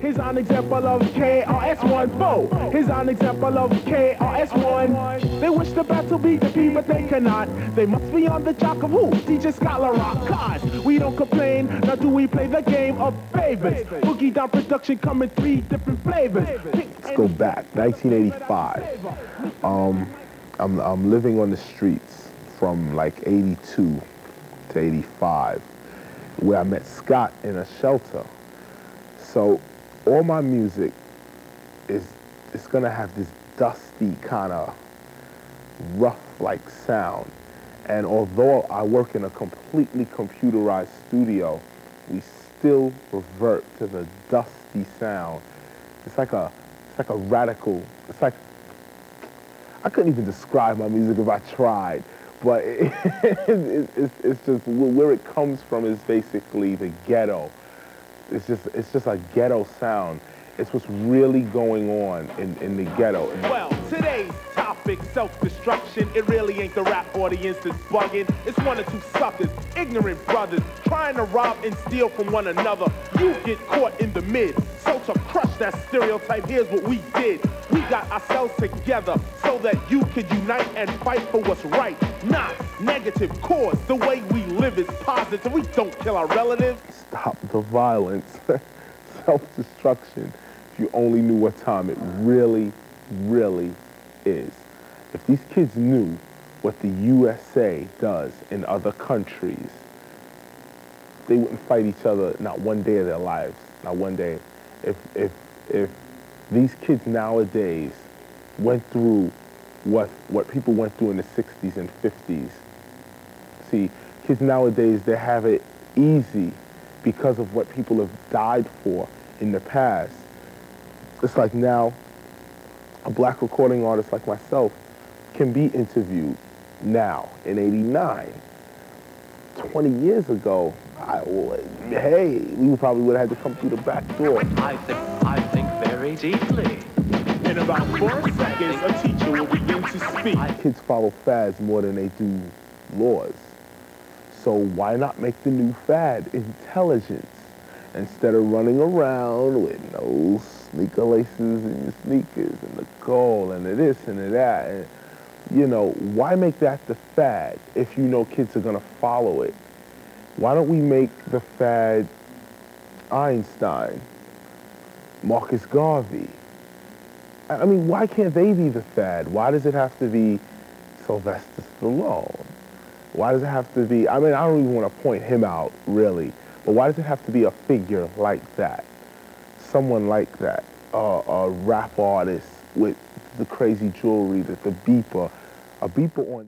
Here's an example of KRS-One foe. Here's an example of KRS-One. They wish the battle be defeated, but they cannot. They must be on the jock of who? DJ Scott La Rock. Cause we don't complain, nor do we play the game of favors? Boogie Down production come in three different flavors. Let's go back, 1985. Um, I'm, I'm living on the streets from like 82 to 85, where I met Scott in a shelter. So all my music is it's gonna have this dusty kind of rough like sound. And although I work in a completely computerized studio, we still revert to the dusty sound. It's like a it's like a radical, it's like I couldn't even describe my music if I tried, but it, it, it's, it's just where it comes from is basically the ghetto. It's just it's just a ghetto sound. It's what's really going on in, in the ghetto. Well, today's topic, self-destruction. It really ain't the rap audience that's bugging. It's one or two suckers, ignorant brothers, trying to rob and steal from one another. You get caught in the mid. So to crush that stereotype, here's what we did. We got ourselves together so that you could unite and fight for what's right. Not negative cause. The way we live is positive. We don't kill our relatives. Stop the violence. Self-destruction If you only knew what time it really, really is. If these kids knew what the USA does in other countries, they wouldn't fight each other not one day of their lives, not one day. If, if, if these kids nowadays went through what, what people went through in the 60s and 50s, see, kids nowadays, they have it easy because of what people have died for in the past it's like now a black recording artist like myself can be interviewed now in 89. 20 years ago, I would, hey, we probably would have had to come through the back door. I think, I think very deeply. In about four seconds, a teacher will begin to speak. Kids follow fads more than they do laws. So why not make the new fad intelligence? Instead of running around with no sneaker laces in your sneakers and the gold and the this and the that. And, you know, why make that the fad if you know kids are going to follow it? Why don't we make the fad Einstein, Marcus Garvey? I mean, why can't they be the fad? Why does it have to be Sylvester Stallone? Why does it have to be, I mean, I don't even want to point him out, really, but why does it have to be a figure like that? someone like that, uh, a rap artist with the crazy jewelry, the, the beeper, a beeper on